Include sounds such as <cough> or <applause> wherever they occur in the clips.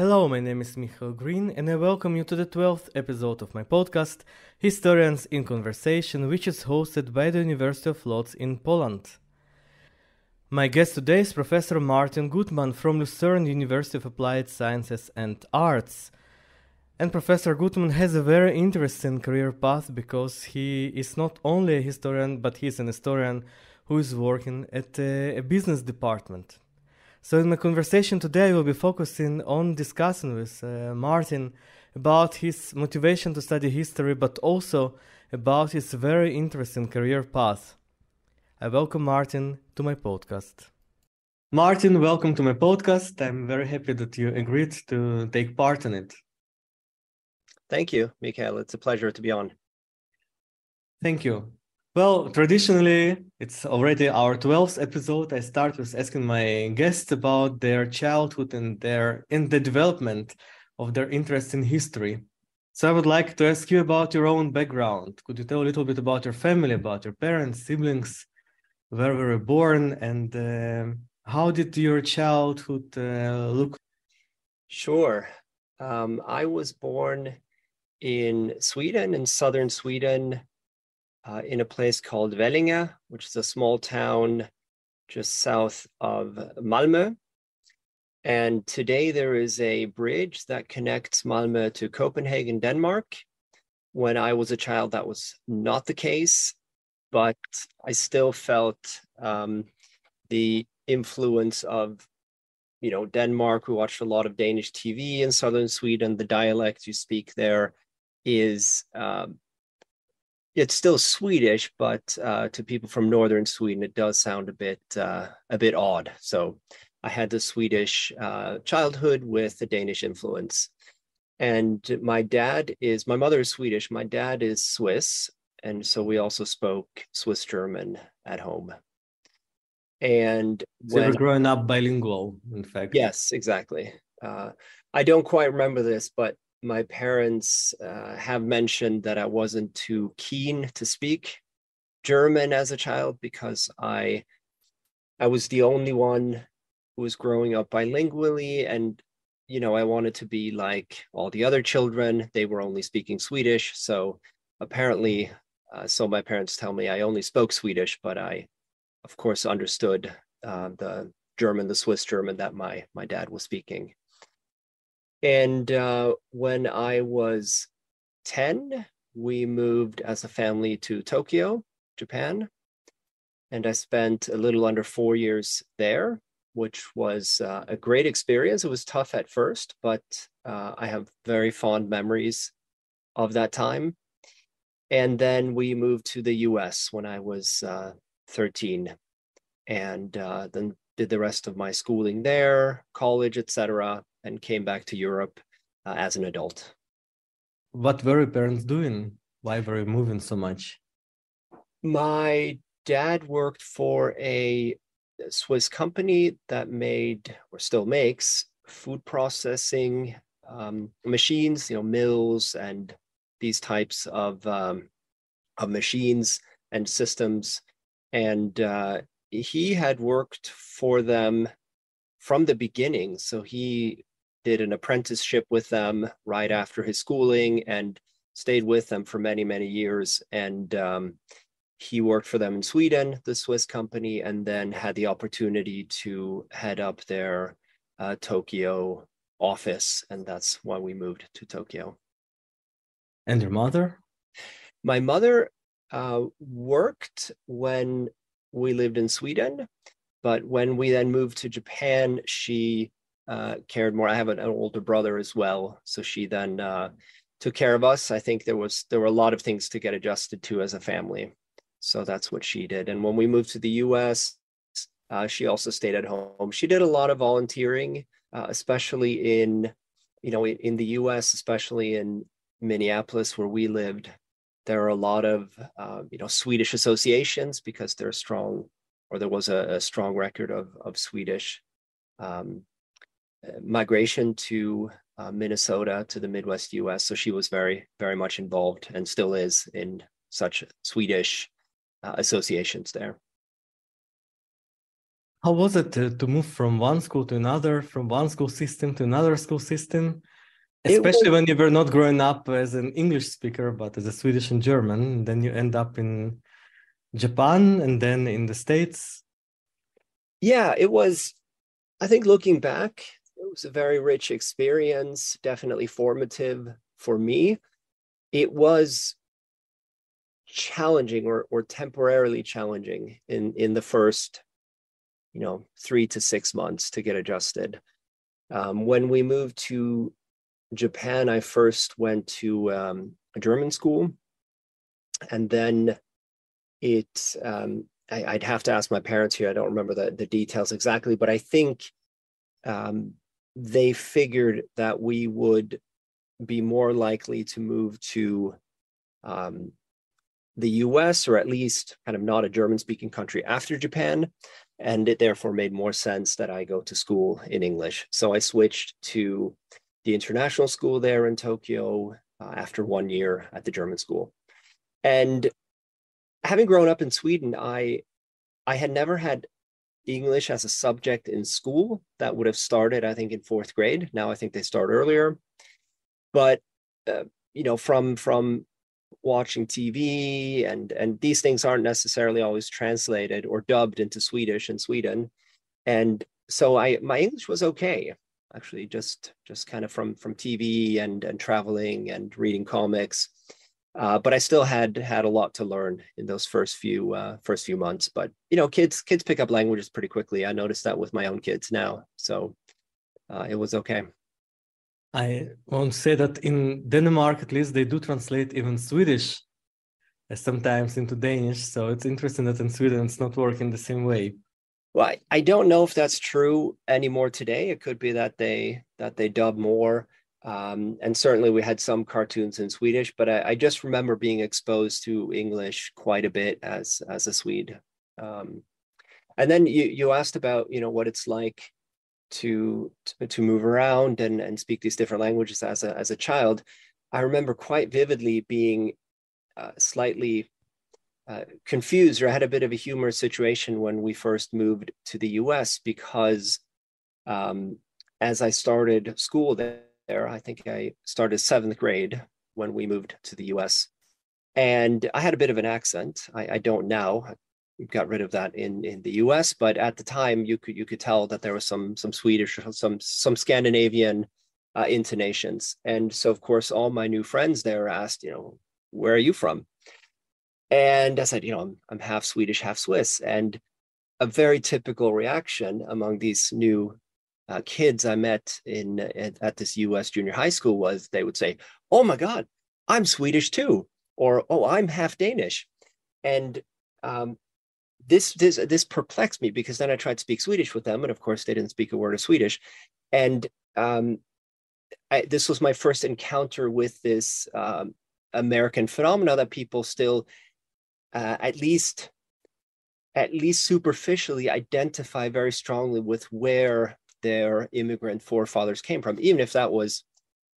Hello, my name is Michael Green, and I welcome you to the 12th episode of my podcast, Historians in Conversation, which is hosted by the University of Lodz in Poland. My guest today is Professor Martin Gutmann from Lucerne University of Applied Sciences and Arts. And Professor Gutmann has a very interesting career path because he is not only a historian, but he's an historian who is working at a business department. So, in my conversation today, we'll be focusing on discussing with uh, Martin about his motivation to study history, but also about his very interesting career path. I welcome Martin to my podcast. Martin, welcome to my podcast. I'm very happy that you agreed to take part in it. Thank you, Mikhail. It's a pleasure to be on. Thank you. Well, traditionally, it's already our 12th episode. I start with asking my guests about their childhood and their in the development of their interest in history. So I would like to ask you about your own background. Could you tell a little bit about your family, about your parents, siblings, where were you born, and uh, how did your childhood uh, look? Sure. Um, I was born in Sweden, in southern Sweden, uh, in a place called Vellinge, which is a small town just south of Malmö. And today there is a bridge that connects Malmö to Copenhagen, Denmark. When I was a child, that was not the case, but I still felt um, the influence of you know denmark we watched a lot of danish tv in southern sweden the dialect you speak there is um, it's still Swedish, but uh, to people from northern Sweden, it does sound a bit uh, a bit odd. So I had the Swedish uh, childhood with the Danish influence, and my dad is my mother is Swedish. My dad is Swiss, and so we also spoke Swiss German at home. And so when, you were growing up bilingual, in fact. Yes, exactly. Uh, I don't quite remember this, but my parents uh, have mentioned that I wasn't too keen to speak German as a child because I I was the only one who was growing up bilingually and you know I wanted to be like all the other children. They were only speaking Swedish. So apparently uh, so my parents tell me I only spoke Swedish but I of course understood uh, the German the Swiss German that my my dad was speaking and uh, when I was 10, we moved as a family to Tokyo, Japan. And I spent a little under four years there, which was uh, a great experience. It was tough at first, but uh, I have very fond memories of that time. And then we moved to the US when I was uh, 13 and uh, then did the rest of my schooling there, college, etc and came back to Europe uh, as an adult. What were your parents doing? Why were you moving so much? My dad worked for a Swiss company that made or still makes food processing um, machines, you know, mills and these types of um, of machines and systems. And uh, he had worked for them from the beginning. So he did an apprenticeship with them right after his schooling and stayed with them for many many years. And um, he worked for them in sweden the swiss company and then had the opportunity to head up their uh, tokyo office. And that's why we moved to tokyo. And your mother? My mother uh, worked when we lived in sweden but when we then moved to japan she uh, cared more. I have an, an, older brother as well, so she then uh, took care of us. I think there was there were a lot of things to get adjusted to as a family, so that's what she did. And when we moved to the U.S., uh, she also stayed at home. She did a lot of volunteering, uh, especially in you know in the U.S., especially in Minneapolis where we lived. There are a lot of uh, you know Swedish associations because there's strong, or there was a, a strong record of of Swedish um, migration to uh, Minnesota to the Midwest US. So she was very, very much involved and still is in such Swedish uh, associations there. How was it to, to move from one school to another, from one school system to another school system? Especially was... when you were not growing up as an English speaker, but as a Swedish and German. Then you end up in Japan and then in the States. Yeah, it was, I think looking back, it was a very rich experience, definitely formative for me. It was challenging or, or temporarily challenging in, in the first, you know, three to six months to get adjusted. Um, when we moved to Japan, I first went to um, a German school, and then it um, I, would have to ask my parents here. I don't remember the, the details exactly, but I think um, they figured that we would be more likely to move to um, the US or at least kind of not a German speaking country after Japan. And it therefore made more sense that I go to school in English. So I switched to the international school there in Tokyo uh, after one year at the German school. And having grown up in Sweden, I I had never had English as a subject in school. That would have started, I think, in fourth grade. Now I think they start earlier. But uh, you know, from from watching TV and and these things aren't necessarily always translated or dubbed into Swedish in Sweden, and so I my English was okay actually just just kind of from from TV and and traveling and reading comics uh, but I still had had a lot to learn in those first few uh, first few months. But you know, kids kids pick up languages pretty quickly. I noticed that with my own kids now, so uh, it was okay. I won't say that in Denmark, at least, they do translate even Swedish uh, sometimes into Danish. So it's interesting that in Sweden it's not working the same way. Well, I, I don't know if that's true anymore today. It could be that they that they dub more. Um, and certainly we had some cartoons in Swedish, but I, I, just remember being exposed to English quite a bit as as a Swede. Um, and then you you asked about you know what it's like to to, move around and and speak these different languages as a as a child. I remember quite vividly being uh, slightly uh, confused or I had a bit of a humorous situation when we first moved to the U.S. because um, as I started school there there. I think I started seventh grade when we moved to the US. And I had a bit of an accent. I, I don't now. I got rid of that in, in the US, but at the time you could you could tell that there was some some Swedish or some some Scandinavian uh, intonations. And so of course all my new friends there asked, you know, where are you from? And I said, you know, I'm, I'm half Swedish, half Swiss. And a very typical reaction among these new uh, kids I met in at, at, this U.S. junior high school was they would say, "Oh my God, I'm Swedish too," or "Oh, I'm half Danish," and um, this this this perplexed me because then I tried to speak Swedish with them, and of course they didn't speak a word of Swedish, and um, I, this was my first encounter with this um, American phenomena that people still, uh, at least at least superficially identify very strongly with where their immigrant forefathers came from, even if that was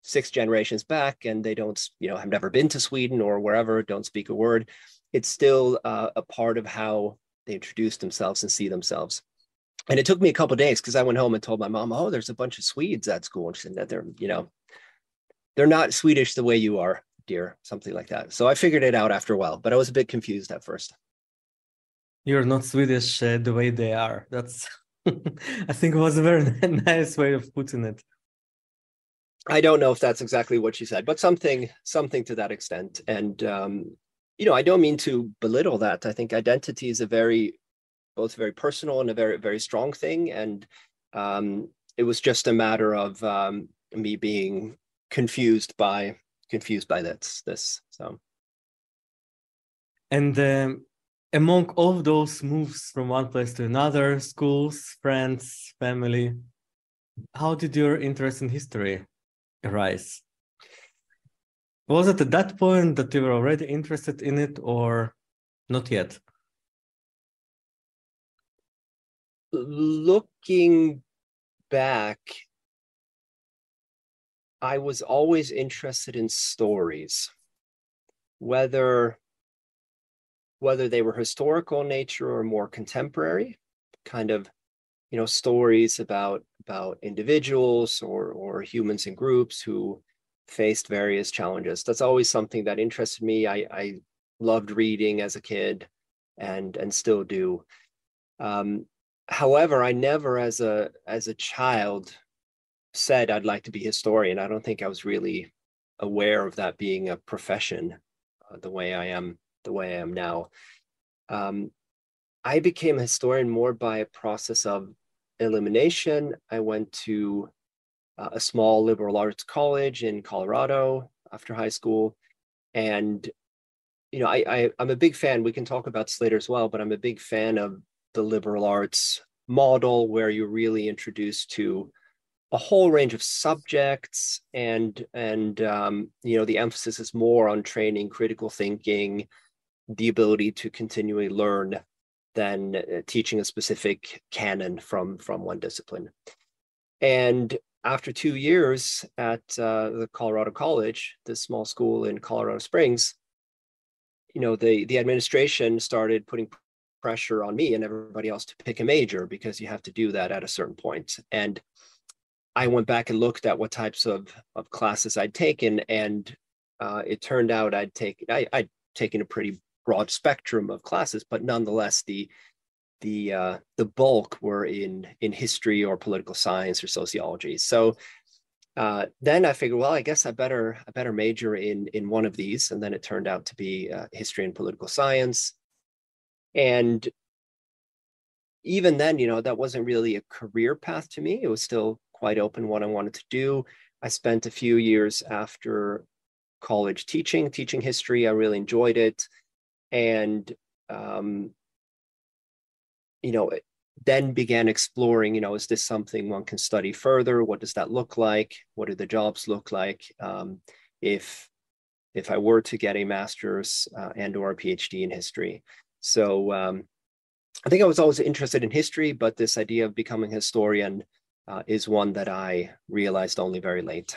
six generations back and they don't, you know, have never been to Sweden or wherever, don't speak a word. It's still uh, a part of how they introduce themselves and see themselves. And it took me a couple days because I went home and told my mom, "Oh, there's a bunch of Swedes at school," and she said that they're, you know, they're not Swedish the way you are, dear, something like that. So I figured it out after a while, but I was a bit confused at first. You're not Swedish uh, the way they are. That's <laughs> <laughs> I think it was a very <laughs> nice way of putting it. I don't know if that's exactly what she said, but something something to that extent. And um, you know, I don't mean to belittle that. I think identity is a very both very personal and a very very strong thing. And um, it was just a matter of um, me being confused by confused by this this. So. And um, among all those moves from one place to another, schools, friends, family, how did your interest in history arise? Was it at that point that you were already interested in it or not yet? Looking back, I was always interested in stories, whether whether they were historical in nature or more contemporary, kind of you know stories about about individuals or or humans in groups who faced various challenges. That's always something that interested me. I i loved reading as a kid and and still do. Um, however i never as a as a child said i'd like to be historian. I don't think i was really aware of that being a profession uh, the way i am the way i am now. Um, i became a historian more by a process of elimination. I went to uh, a small liberal arts college in colorado after high school. And you know I, I i'm a big fan. We can talk about slater as well but i'm a big fan of the liberal arts model where you're really introduced to a whole range of subjects and and um, you know the emphasis is more on training critical thinking the ability to continually learn than uh, teaching a specific canon from from one discipline. And after two years at uh, the colorado college this small school in colorado springs you know the the administration started putting pressure on me and everybody else to pick a major because you have to do that at a certain point. And i went back and looked at what types of of classes i'd taken and uh, it turned out i'd taken i'd taken a pretty broad spectrum of classes but nonetheless the the uh, the bulk were in in history or political science or sociology so uh, then I figured, well, I guess I better I better major in in one of these, and then it turned out to be uh, history and political science. And even then, you know, that wasn't really a career path to me. It was still quite open what I wanted to do. I spent a few years after college teaching, teaching history. I really enjoyed it, and um, you know, then began exploring you know is this something one can study further? What does that look like? What do the jobs look like? Um, if if i were to get a master's uh, and or a phd in history. So um, i think i was always interested in history but this idea of becoming a historian uh, is one that i realized only very late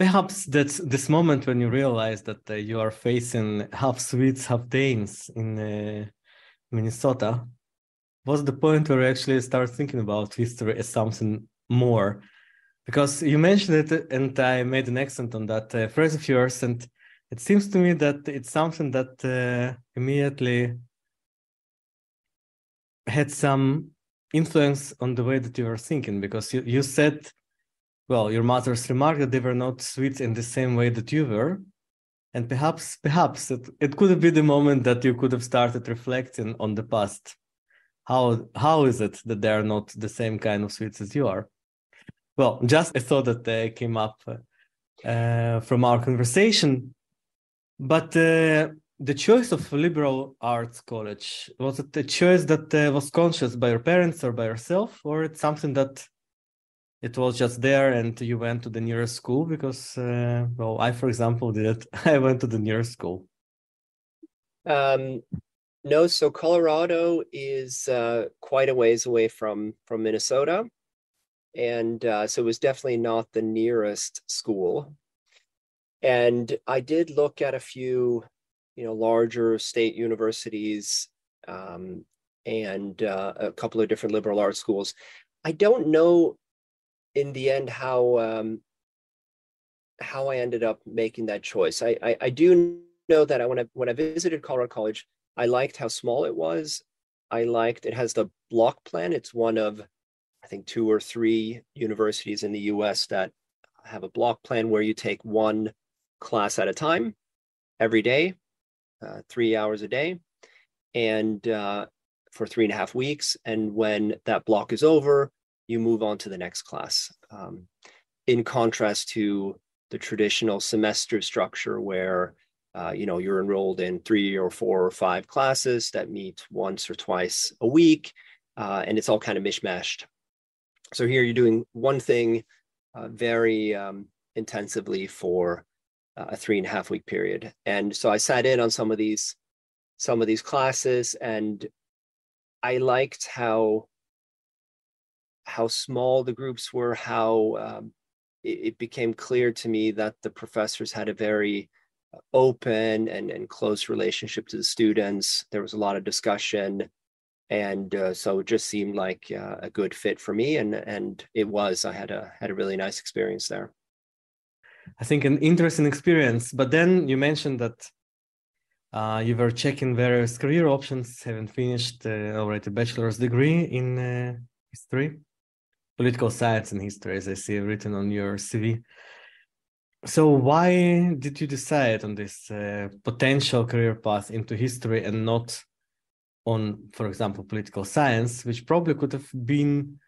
perhaps that's this moment when you realize that uh, you are facing half swedes half danes in uh, minnesota was the point where you actually start thinking about history as something more? Because you mentioned it, and I made an accent on that uh, phrase of yours, and it seems to me that it's something that uh, immediately had some influence on the way that you were thinking. Because you, you said, well, your mother's remark that they were not sweet in the same way that you were. And perhaps, perhaps it, it could been the moment that you could have started reflecting on the past how how is it that they are not the same kind of sweets as you are? Well, just a thought that uh, came up uh, from our conversation. But uh, the choice of liberal arts college was it a choice that uh, was conscious by your parents or by yourself, or it's something that it was just there and you went to the nearest school? Because, uh, well, I, for example, did it. <laughs> I went to the nearest school. Um, no, so Colorado is uh, quite a ways away from from Minnesota, and uh, so it was definitely not the nearest school. And I did look at a few, you know, larger state universities um, and uh, a couple of different liberal arts schools. I don't know in the end how um, how I ended up making that choice. I I, I do know that I when I when I visited Colorado College, I liked how small it was. I liked it has the block plan. It's one of, I think, two or three universities in the US that have a block plan where you take one class at a time every day, uh, three hours a day, and uh, for three and a half weeks. And when that block is over, you move on to the next class. Um, in contrast to the traditional semester structure where uh, you know you're enrolled in three or four or five classes that meet once or twice a week uh, and it's all kind of mishmashed so here you're doing one thing uh, very um, intensively for uh, a three and a half week period and so i sat in on some of these some of these classes and i liked how how small the groups were how um, it, it became clear to me that the professors had a very open and, and close relationship to the students. There was a lot of discussion. and uh, so it just seemed like uh, a good fit for me, and and it was. I had a had a really nice experience there. I think an interesting experience. But then you mentioned that uh, you were checking various career options, having finished uh, already a bachelor's degree in uh, history, political science and history, as I see written on your CV. So why did you decide on this uh, potential career path into history and not on, for example, political science, which probably could have been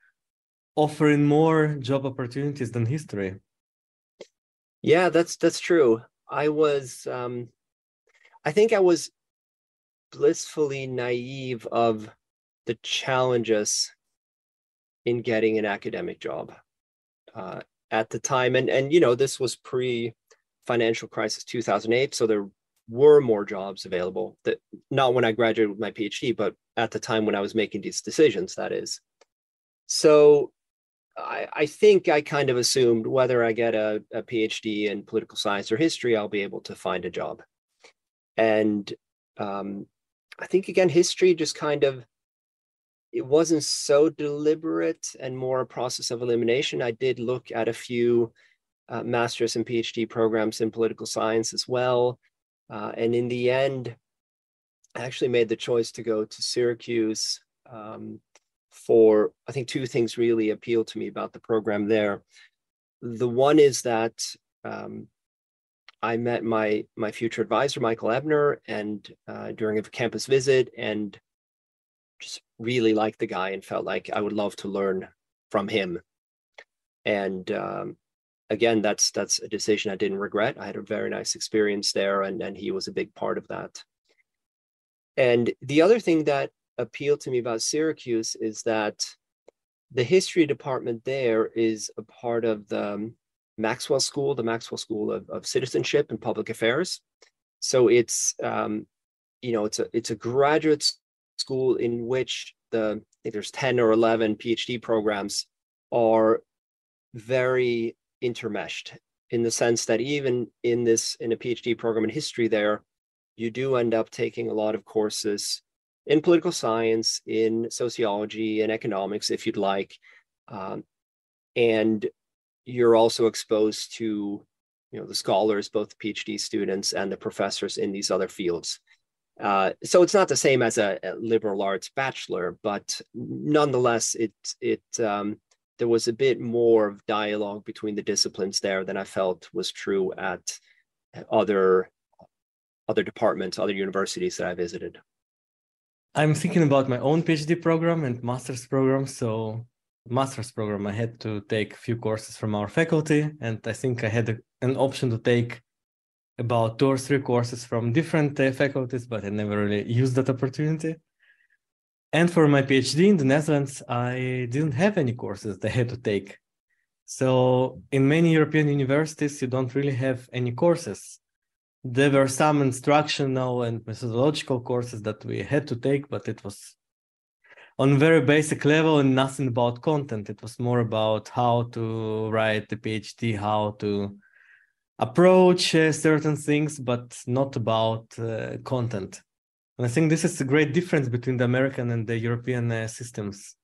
offering more job opportunities than history? Yeah, that's that's true. I was um, I think I was blissfully naive of the challenges in getting an academic job. Uh, at the time and and you know this was pre financial crisis 2008 so there were more jobs available that not when i graduated with my phd but at the time when i was making these decisions that is so i, I think i kind of assumed whether i get a, a phd in political science or history i'll be able to find a job and um, i think again history just kind of it wasn't so deliberate and more a process of elimination. I did look at a few uh, master's and PhD programs in political science as well. Uh, and in the end, I actually made the choice to go to Syracuse um, for, I think, two things really appealed to me about the program there. The one is that um, I met my my future advisor, Michael Ebner, and uh, during a campus visit, and really liked the guy and felt like I would love to learn from him. And um, again, that's that's a decision I didn't regret. I had a very nice experience there, and and he was a big part of that. And the other thing that appealed to me about Syracuse is that the history department there is a part of the Maxwell School, the Maxwell School of, of Citizenship and Public Affairs. So it's um, you know it's a it's a graduate school in which the I think there's 10 or 11 PhD programs are very intermeshed in the sense that even in this in a PhD program in history there you do end up taking a lot of courses in political science in sociology and economics if you'd like um, and you're also exposed to you know the scholars both phd students and the professors in these other fields uh, so it's not the same as a, a, liberal arts bachelor, but nonetheless, it it um, there was a bit more of dialogue between the disciplines there than I felt was true at other other departments, other universities that I visited. I'm thinking about my own PhD program and master's program. So master's program, I had to take a few courses from our faculty, and I think I had a, an option to take about two or three courses from different uh, faculties, but I never really used that opportunity. And for my PhD in the Netherlands, I didn't have any courses that I had to take. So in many European universities, you don't really have any courses. There were some instructional and methodological courses that we had to take, but it was on very basic level and nothing about content. It was more about how to write the PhD, how to approach uh, certain things, but not about uh, content. And I think this is a great difference between the American and the European uh, systems.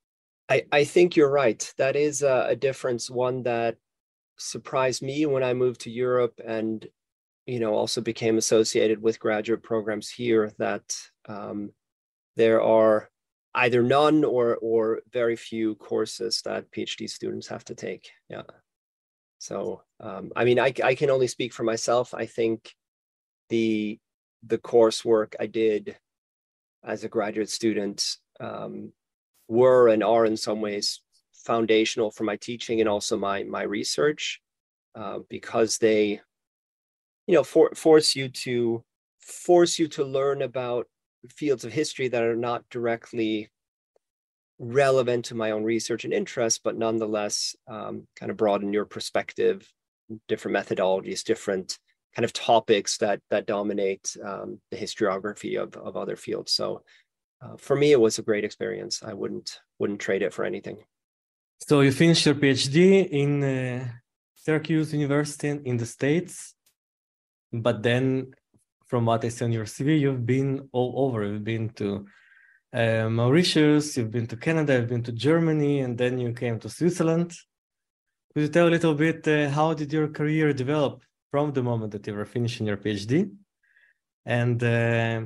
I, I think you're right. That is a, a difference, one that surprised me when I moved to Europe and you know also became associated with graduate programs here that um, there are either none or or very few courses that PhD students have to take. Yeah. So, um, I mean, I, I can only speak for myself. I think the the coursework I did as a graduate student um, were and are in some ways foundational for my teaching and also my my research uh, because they, you know, for, force you to force you to learn about fields of history that are not directly relevant to my own research and interest, but nonetheless um, kind of broaden your perspective, different methodologies, different kind of topics that that dominate um, the historiography of, of other fields. So uh, for me, it was a great experience. I wouldn't wouldn't trade it for anything. So you finished your PhD in uh, Syracuse University in the States, but then, from what I see on your CV, you've been all over. You've been to uh, Mauritius, you've been to Canada, you've been to Germany, and then you came to Switzerland. Could you tell a little bit uh, how did your career develop from the moment that you were finishing your PhD? And uh,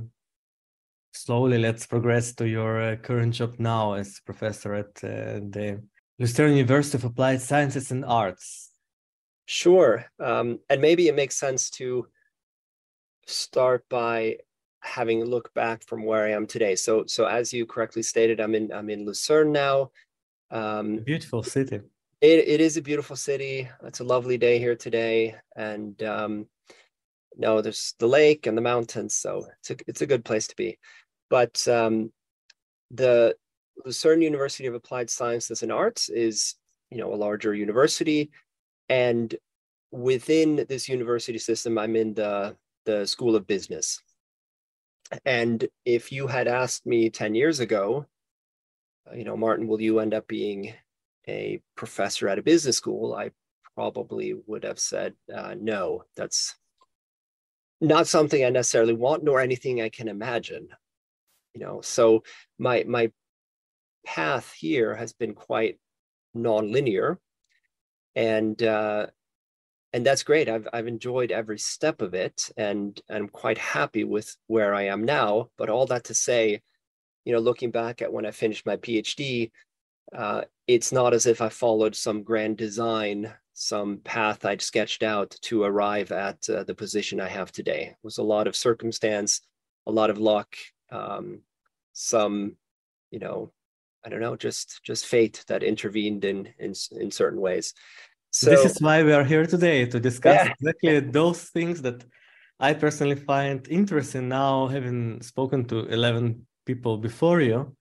slowly, let's progress to your uh, current job now as professor at uh, the Lucerne University of Applied Sciences and Arts. Sure. Um, and maybe it makes sense to start by having a look back from where I am today. So, so as you correctly stated, I'm in I'm in Lucerne now. Um, beautiful city. It it is a beautiful city. It's a lovely day here today, and um, no, there's the lake and the mountains, so it's a it's a good place to be. But um, the Lucerne University of Applied Sciences and Arts is you know a larger university, and within this university system, I'm in the the School of Business. And if you had asked me 10 years ago, uh, you know, Martin, will you end up being a professor at a business school? I probably would have said, uh, no, that's not something I necessarily want, nor anything I can imagine. You know, so my my path here has been quite nonlinear, and uh, and that's great. I've I've enjoyed every step of it, and I'm quite happy with where I am now. But all that to say, you know, looking back at when I finished my PhD, uh, it's not as if I followed some grand design, some path I'd sketched out to arrive at uh, the position I have today. It was a lot of circumstance, a lot of luck, um, some, you know, I don't know, just just fate that intervened in in in certain ways. So this is why we are here today to discuss yeah. exactly those things that I personally find interesting now, having spoken to 11 people before you.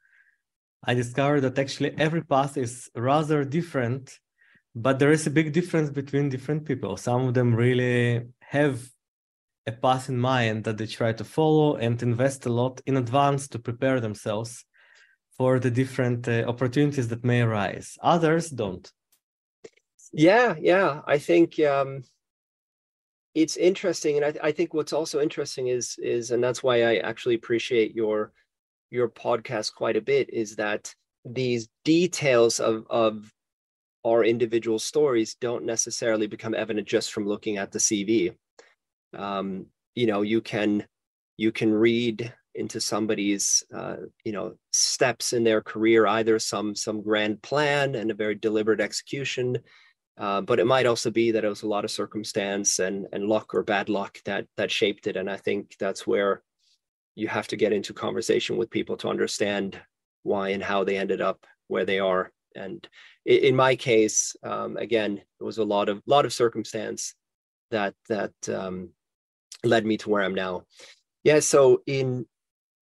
I discovered that actually every path is rather different, but there is a big difference between different people. Some of them really have a path in mind that they try to follow and invest a lot in advance to prepare themselves for the different uh, opportunities that may arise. Others don't. Yeah, yeah. I think um, it's interesting, and I, I think what's also interesting is is, and that's why I actually appreciate your your podcast quite a bit, is that these details of of our individual stories don't necessarily become evident just from looking at the CV. Um, you know, you can you can read into somebody's uh, you know steps in their career either some some grand plan and a very deliberate execution uh, but it might also be that it was a lot of circumstance and and luck or bad luck that that shaped it. And I think that's where you have to get into conversation with people to understand why and how they ended up where they are. And in my case, um, again, it was a lot of lot of circumstance that that um, led me to where I'm now. Yeah. So in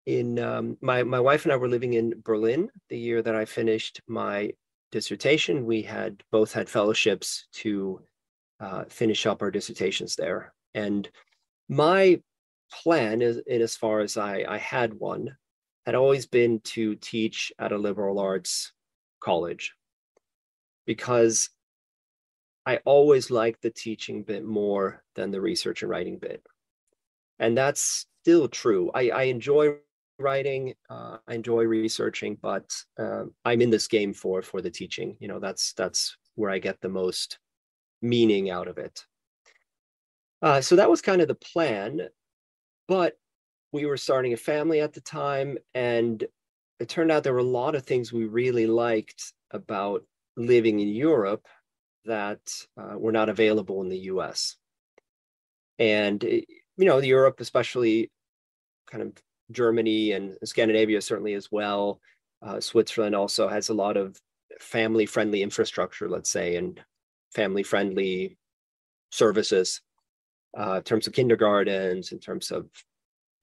in um, my my wife and I were living in Berlin the year that I finished my dissertation. We had both had fellowships to uh, finish up our dissertations there. And my plan, is, in as far as I, I had one, had always been to teach at a liberal arts college because I always liked the teaching bit more than the research and writing bit. And that's still true. I, I enjoy writing uh, i enjoy researching but uh, i'm in this game for for the teaching you know that's that's where i get the most meaning out of it. Uh, so that was kind of the plan but we were starting a family at the time and it turned out there were a lot of things we really liked about living in europe that uh, were not available in the us and you know europe especially kind of Germany and Scandinavia certainly as well. Uh, Switzerland also has a lot of family friendly infrastructure, let's say, and family friendly services uh, in terms of kindergartens, in terms of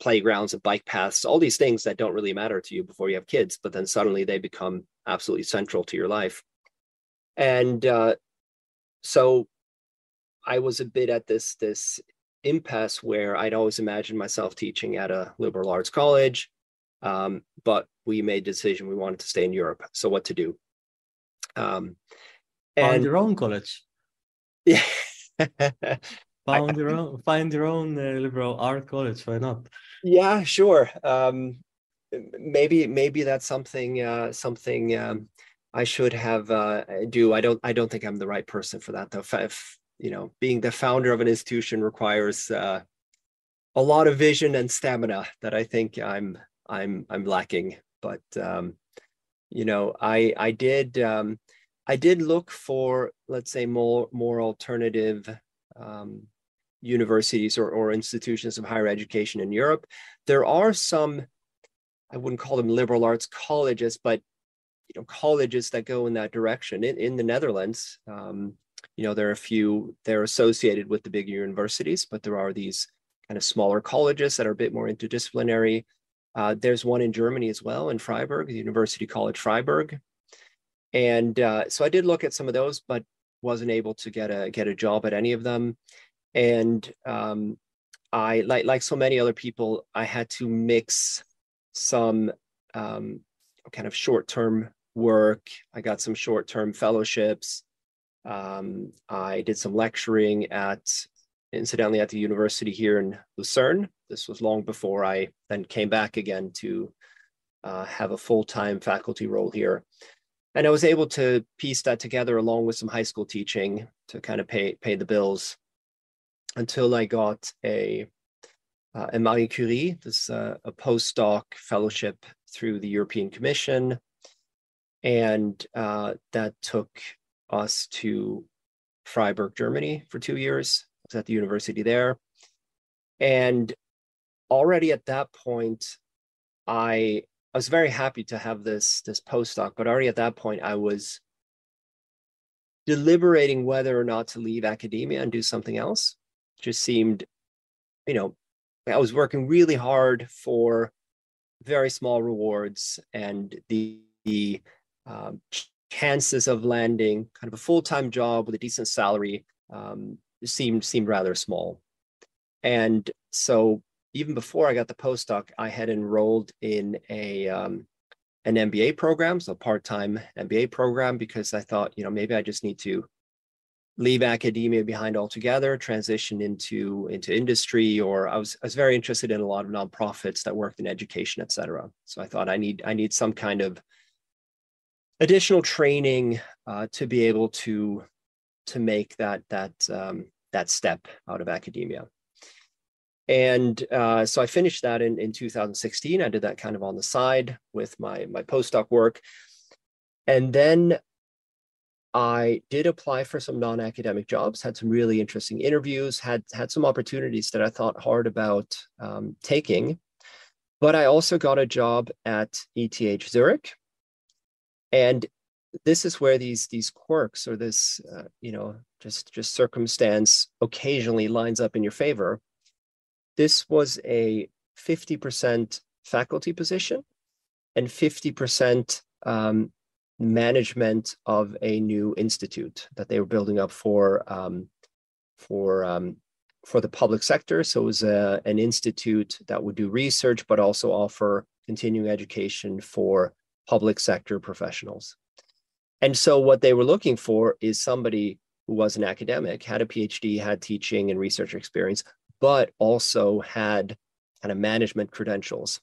playgrounds and bike paths, all these things that don't really matter to you before you have kids, but then suddenly they become absolutely central to your life. And uh, so I was a bit at this this impasse where I'd always imagined myself teaching at a liberal arts college, um, but we made a decision we wanted to stay in Europe. So what to do? Um, and find your own college. <laughs> Yeah. find your own find your own uh, liberal art college. Why not? Yeah, sure. Um, maybe maybe that's something uh, something um, I should have uh, do. I don't I don't think I'm the right person for that though. If, you know, being the founder of an institution requires uh, a lot of vision and stamina that I think I'm I'm I'm lacking. But um, you know, I I did um, I did look for let's say more more alternative um, universities or, or institutions of higher education in Europe. There are some, I wouldn't call them liberal arts colleges, but you know, colleges that go in that direction. In, in the Netherlands, um, you know, there are a few, they're associated with the big universities, but there are these kind of smaller colleges that are a bit more interdisciplinary. Uh, there's one in Germany as well, in Freiburg, the University College Freiburg. And uh, so I did look at some of those, but wasn't able to get a get a job at any of them and um, I like like so many other people, I had to mix some um, kind of short term work. I got some short term fellowships. Um, I did some lecturing at, incidentally, at the university here in Lucerne. This was long before I then came back again to uh, have a full time faculty role here. And I was able to piece that together along with some high school teaching to kind of pay pay the bills until I got a uh, a Marie Curie, this uh, a postdoc fellowship through the European Commission, and uh, that took us to Freiburg, Germany, for two years. I was at the university there, and already at that point, I I was very happy to have this this postdoc, but already at that point, I was deliberating whether or not to leave academia and do something else just seemed, you know, I was working really hard for very small rewards and the, the um, chances of landing kind of a full-time job with a decent salary um, seemed seemed rather small. And so even before I got the postdoc, I had enrolled in a um, an MBA program, so part-time MBA program, because I thought, you know, maybe I just need to leave academia behind altogether, transition into into industry, or I was I was very interested in a lot of nonprofits that worked in education, et cetera. So I thought I need I need some kind of additional training uh, to be able to to make that that um, that step out of academia. And uh, so I finished that in, in 2016. I did that kind of on the side with my my postdoc work. And then I did apply for some non-academic jobs, had some really interesting interviews, had had some opportunities that I thought hard about um, taking. But I also got a job at ETH Zurich, and this is where these these quirks or this uh, you know just just circumstance occasionally lines up in your favor. This was a fifty percent faculty position and fifty percent um, management of a new institute that they were building up for um, for um, for the public sector. So it was a, an institute that would do research, but also offer continuing education for public sector professionals. And so what they were looking for is somebody who was an academic, had a PhD, had teaching and research experience, but also had kind of management credentials.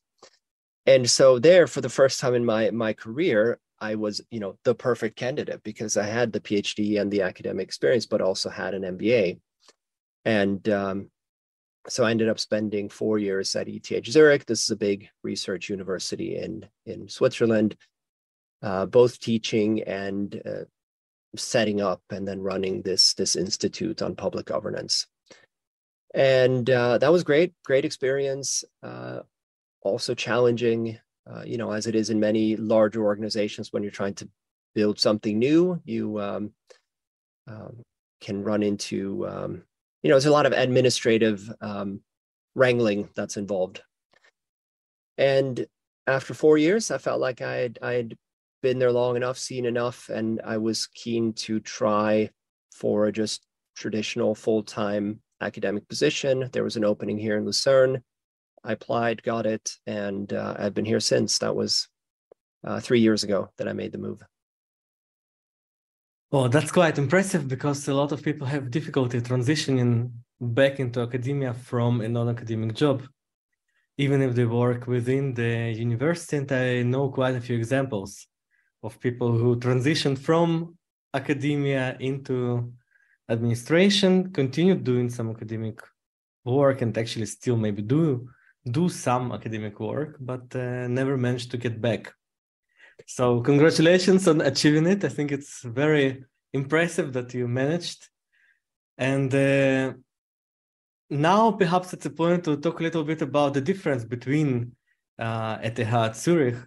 And so there, for the first time in my my career, I was, you know, the perfect candidate because I had the PhD and the academic experience, but also had an MBA. And um, so I ended up spending four years at ETH Zurich. This is a big research university in in Switzerland, uh, both teaching and uh, setting up and then running this this institute on public governance. And uh, that was great, great experience. Uh, also challenging uh, you know, as it is in many larger organizations, when you're trying to build something new, you um, um, can run into, um, you know, there's a lot of administrative um, wrangling that's involved. And after four years, I felt like I had, I had been there long enough, seen enough, and I was keen to try for a just traditional full time academic position. There was an opening here in Lucerne. I applied, got it, and uh, I've been here since. That was uh, three years ago that I made the move. Well, that's quite impressive because a lot of people have difficulty transitioning back into academia from a non-academic job. even if they work within the university. And I know quite a few examples of people who transitioned from academia into administration, continued doing some academic work, and actually still maybe do do some academic work, but uh, never managed to get back. So congratulations on achieving it. I think it's very impressive that you managed. And uh, now perhaps it's a point to talk a little bit about the difference between uh, ETH Zurich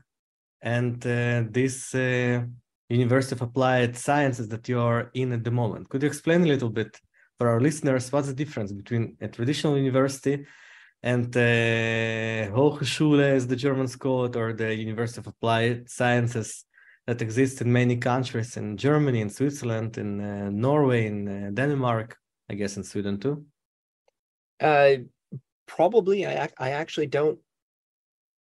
and uh, this uh, University of Applied Sciences that you are in at the moment. Could you explain a little bit for our listeners what's the difference between a traditional university and uh, Hochschule, is the German it, or the University of Applied Sciences that exists in many countries in Germany, in Switzerland, in uh, Norway, in uh, Denmark, I guess in Sweden too? Uh, probably. I I actually don't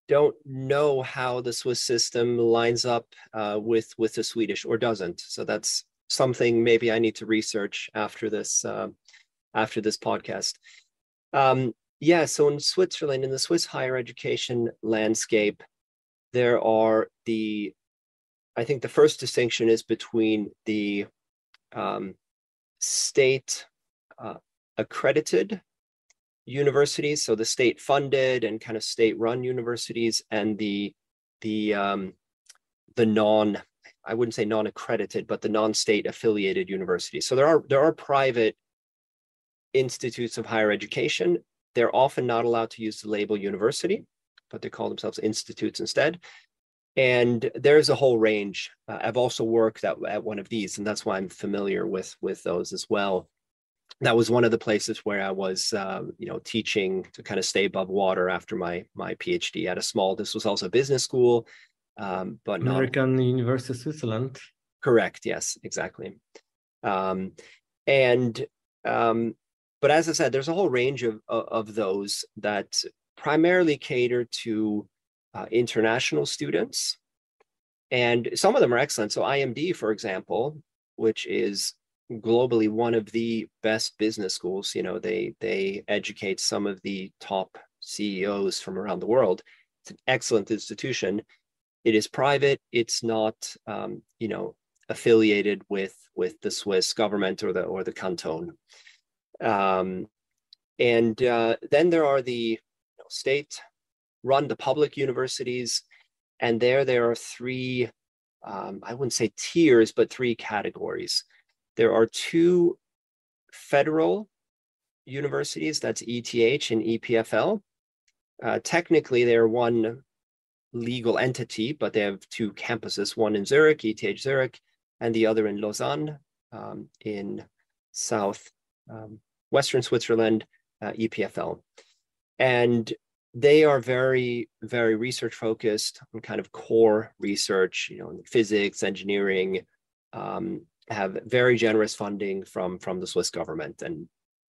don't know how the Swiss system lines up uh, with with the Swedish or doesn't. So that's something maybe I need to research after this uh, after this podcast. Um, yeah, so in Switzerland, in the Swiss higher education landscape, there are the I think the first distinction is between the um, state uh, accredited universities, so the state funded and kind of state run universities, and the the um, the non I wouldn't say non accredited, but the non state affiliated universities. So there are there are private institutes of higher education. They're often not allowed to use the label university, but they call themselves institutes instead. And there's a whole range. Uh, I've also worked at, at one of these, and that's why I'm familiar with with those as well that was one of the places where I was, uh, you know, teaching to kind of stay above water after my my PhD at a small. This was also a business school, um, but American not, University of Switzerland. Correct. Yes, exactly. Um, and um, but as I said, there's a whole range of of those that primarily cater to uh, international students, and some of them are excellent. So IMD, for example, which is globally one of the best business schools. You know, they they educate some of the top CEOs from around the world. It's an excellent institution. It is private. It's not, um, you know, affiliated with with the Swiss government or the or the canton. Um, and uh, then there are the you know, state run the public universities, and there there are three. Um, I wouldn't say tiers, but three categories. There are two federal universities, that's ETH and EPFL. Uh, technically, they're one legal entity, but they have two campuses, one in Zurich, ETH Zurich, and the other in Lausanne um, in south um, western Switzerland, uh, EPFL. And they are very, very research focused on kind of core research, you know, physics, engineering, um, have very generous funding from from the Swiss government, and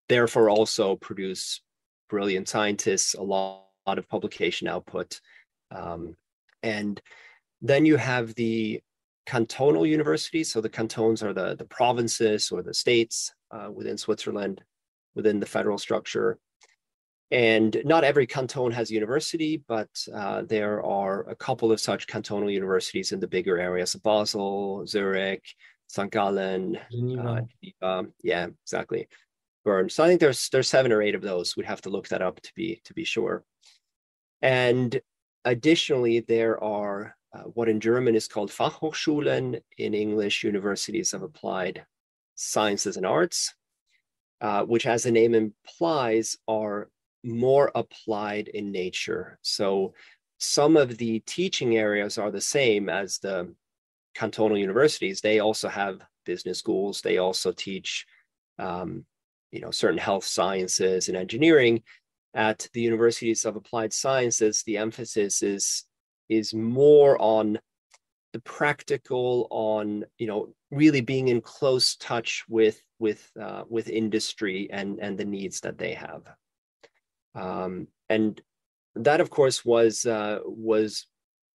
therefore also produce brilliant scientists, a lot, lot of publication output, um, and then you have the cantonal universities. So the cantons are the the provinces or the states uh, within Switzerland, within the federal structure. And not every canton has a university, but uh, there are a couple of such cantonal universities in the bigger areas of Basel, Zurich, St. Gallen, uh, Yeah, exactly. Bern. So I think there's there's seven or eight of those. We'd have to look that up to be to be sure. And additionally, there are uh, what in German is called Fachhochschulen, in English, universities of applied sciences and arts, uh, which, as the name implies, are more applied in nature. So some of the teaching areas are the same as the cantonal universities, they also have business schools. They also teach, um, you know, certain health sciences and engineering. At the universities of applied sciences, the emphasis is is more on the practical, on you know, really being in close touch with with uh, with industry and and the needs that they have. Um, and that, of course, was uh, was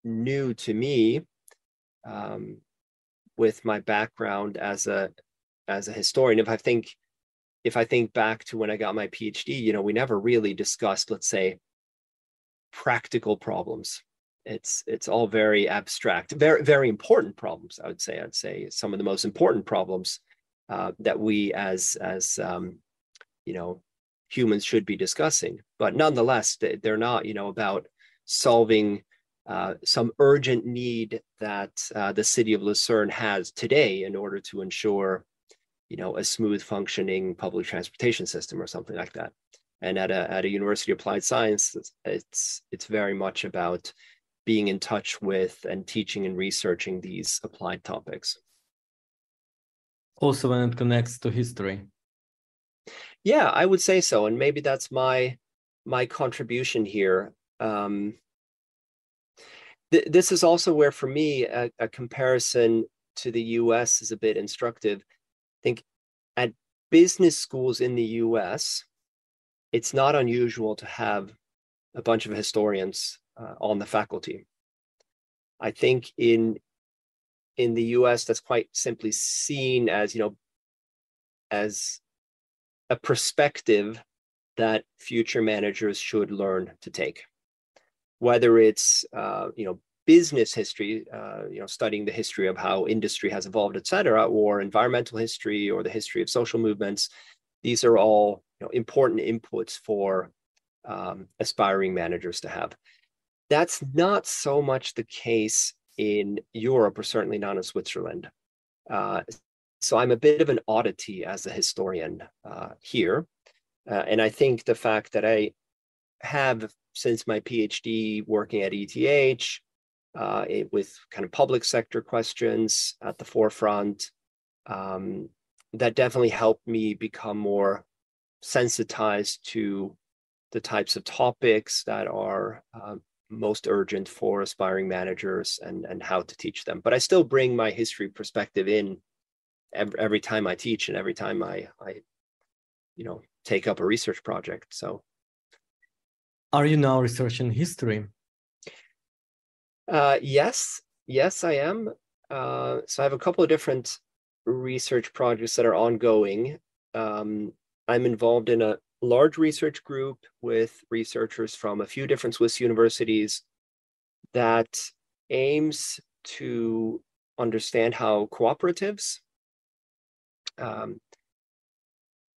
new to me um, with my background as a as a historian. If I think if I think back to when I got my PhD, you know, we never really discussed, let's say, practical problems. It's it's all very abstract, very very important problems. I would say I'd say some of the most important problems uh, that we as as um, you know humans should be discussing. But nonetheless, they're not you know about solving uh, some urgent need that uh, the city of Lucerne has today in order to ensure, you know, a smooth functioning public transportation system or something like that. And at a at a University of Applied Science, it's it's, it's very much about being in touch with and teaching and researching these applied topics. Also, when it connects to history. Yeah, I would say so, and maybe that's my my contribution here. Um, th- this is also where, for me, a, a comparison to the US is a bit instructive. I think at business schools in the US, it's not unusual to have a bunch of historians uh, on the faculty. I think in in the US, that's quite simply seen as you know as a perspective that future managers should learn to take whether it's uh, you know business history, uh, you know studying the history of how industry has evolved, et cetera, or environmental history or the history of social movements. These are all you know, important inputs for um, aspiring managers to have. That's not so much the case in Europe, or certainly not in Switzerland. Uh, so I'm a bit of an oddity as a historian uh, here. Uh, and I think the fact that I have since my PhD working at ETH uh, it, with kind of public sector questions at the forefront. Um, that definitely helped me become more sensitized to the types of topics that are uh, most urgent for aspiring managers and, and how to teach them. But I still bring my history perspective in every, every time I teach and every time I, I, you know, take up a research project. So are you now researching history? Uh, yes, yes, I am. Uh, so I have a couple of different research projects that are ongoing. Um, I'm involved in a large research group with researchers from a few different Swiss universities that aims to understand how cooperatives um,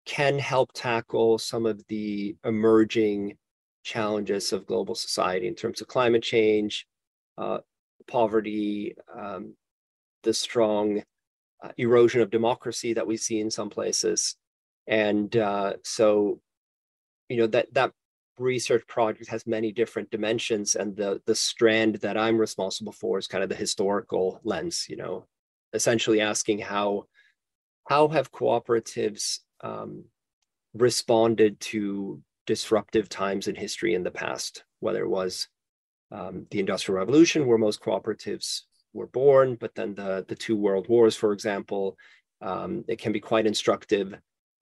can help tackle some of the emerging challenges of global society in terms of climate change, uh, poverty, um, the strong uh, erosion of democracy that we see in some places. And uh, so, you know, that that research project has many different dimensions and the the strand that i'm responsible for is kind of the historical lens you know essentially asking how how have cooperatives um, responded to disruptive times in history in the past, whether it was um, the Industrial Revolution, where most cooperatives were born, but then the, the two world wars, for example, um, it can be quite instructive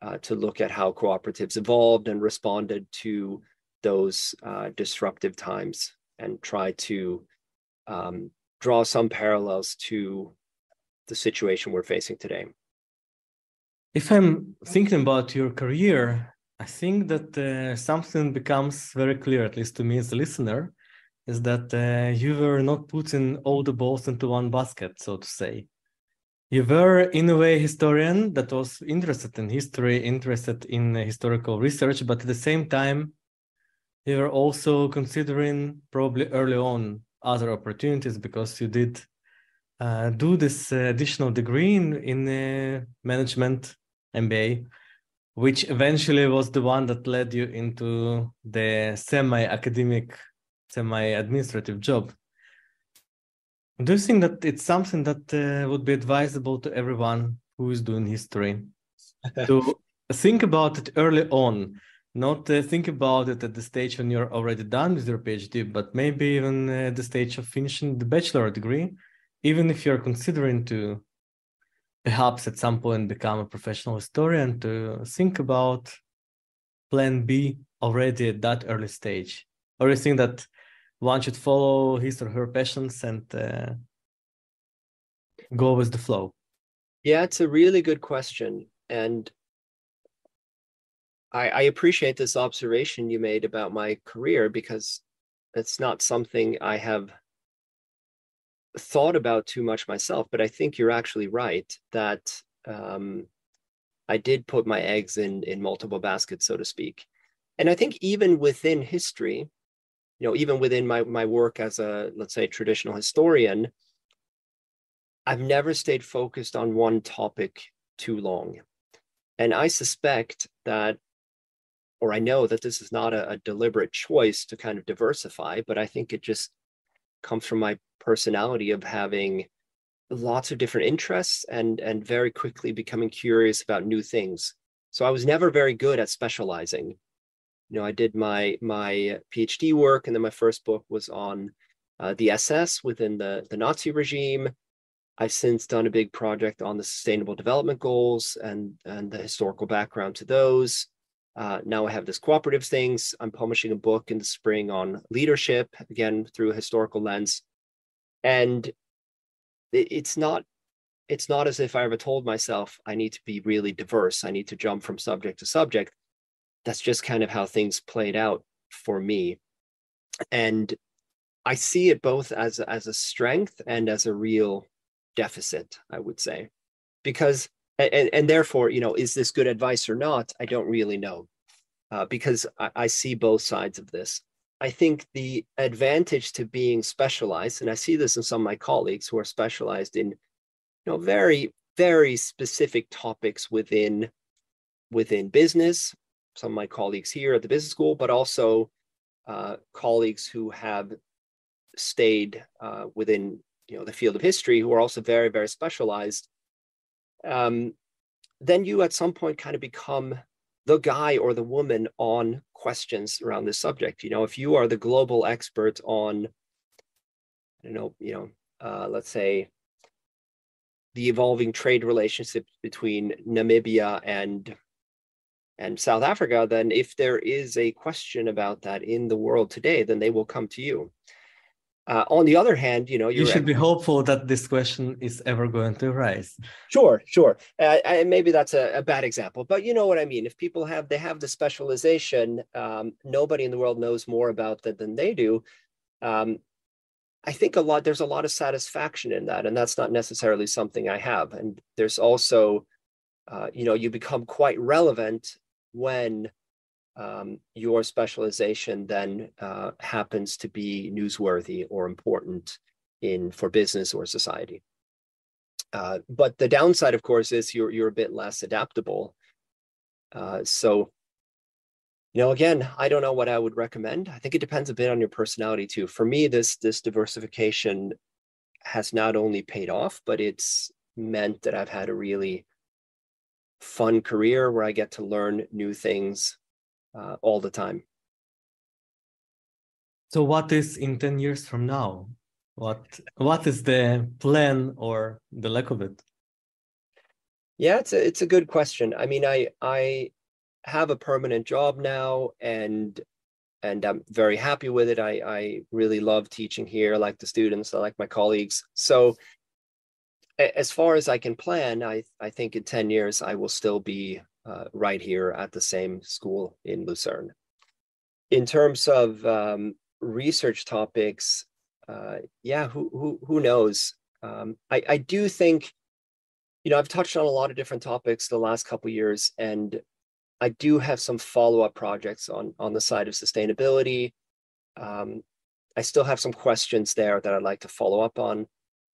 uh, to look at how cooperatives evolved and responded to those uh, disruptive times and try to um, draw some parallels to the situation we're facing today. If I'm thinking about your career, I think that uh, something becomes very clear, at least to me as a listener, is that uh, you were not putting all the balls into one basket, so to say. You were, in a way, historian that was interested in history, interested in historical research, but at the same time, you were also considering probably early on other opportunities because you did uh, do this uh, additional degree in, in uh, management MBA which eventually was the one that led you into the semi-academic, semi-administrative job. Do you think that it's something that uh, would be advisable to everyone who is doing history <laughs> to think about it early on, not uh, think about it at the stage when you're already done with your PhD, but maybe even uh, at the stage of finishing the bachelor degree, even if you're considering to perhaps at some point become a professional historian to think about plan B already at that early stage? Or you think that one should follow his or her passions and uh, go with the flow? Yeah, it's a really good question. And I, I appreciate this observation you made about my career because it's not something I have thought about too much myself, but I think you're actually right that um, I did put my eggs in in multiple baskets, so to speak. And I think even within history, you know, even within my my work as a let's say traditional historian, I've never stayed focused on one topic too long. And I suspect that, or I know that this is not a, a deliberate choice to kind of diversify, but I think it just comes from my personality of having lots of different interests and and very quickly becoming curious about new things. So I was never very good at specializing. You know, I did my my PhD work, and then my first book was on uh, the SS within the the Nazi regime. I've since done a big project on the Sustainable Development Goals and and the historical background to those. Uh, now I have this cooperative things. I'm publishing a book in the spring on leadership, again through a historical lens. And it's not it's not as if I ever told myself I need to be really diverse. I need to jump from subject to subject. That's just kind of how things played out for me. And I see it both as as a strength and as a real deficit, I would say. Because and, and therefore, you know, is this good advice or not? I don't really know. Uh, because I, I see both sides of this. I think the advantage to being specialized, and I see this in some of my colleagues who are specialized in, you know, very, very specific topics within within business. Some of my colleagues here at the business school, but also uh, colleagues who have stayed uh, within you know the field of history who are also very very specialized um, then you at some point kind of become the guy or the woman on questions around this subject. You know, if you are the global expert on, i don't know, you know, uh, let's say the evolving trade relationship between Namibia and and South Africa, then if there is a question about that in the world today, then they will come to you. Uh, on the other hand, you know, you should be hopeful that this question is ever going to arise. Sure, sure. Uh, and maybe that's a, a, bad example, but you know what I mean. If people have they have the specialization, um, nobody in the world knows more about that than they do. Um, I think a lot. There's a lot of satisfaction in that, and that's not necessarily something I have. And there's also, uh, you know, you become quite relevant when um, your specialization then uh, happens to be newsworthy or important in for business or society. Uh, but the downside, of course, is you're you're a bit less adaptable. Uh, so, you know, again, I don't know what I would recommend. I think it depends a bit on your personality too. For me, this this diversification has not only paid off, but it's meant that I've had a really fun career where I get to learn new things uh, all the time. So, what is in 10 years from now? What What is the plan or the lack of it? Yeah, it's a, it's a good question. I mean, I I have a permanent job now and and I'm very happy with it. I I really love teaching here. I like the students, I like my colleagues. So as far as I can plan, I I think in 10 years I will still be uh, right here at the same school in Lucerne. In terms of um, research topics, uh, yeah, who, who, who knows? Um, I, I do think, you know, I've touched on a lot of different topics the last couple years, and I do have some follow-up projects on on the side of sustainability. Um, I still have some questions there that I'd like to follow up on,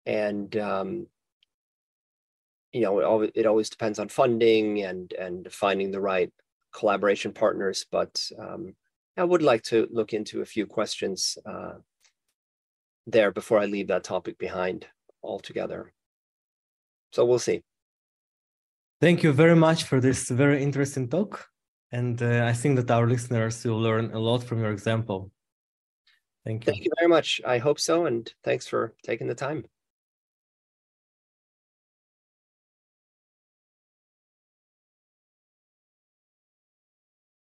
and um, you know, it always, it always depends on funding and and finding the right collaboration partners. But um, I would like to look into a few questions uh, there before I leave that topic behind altogether. So we'll see. Thank you very much for this very interesting talk. And uh, I think that our listeners will learn a lot from your example. Thank you. Thank you very much. I hope so. And thanks for taking the time.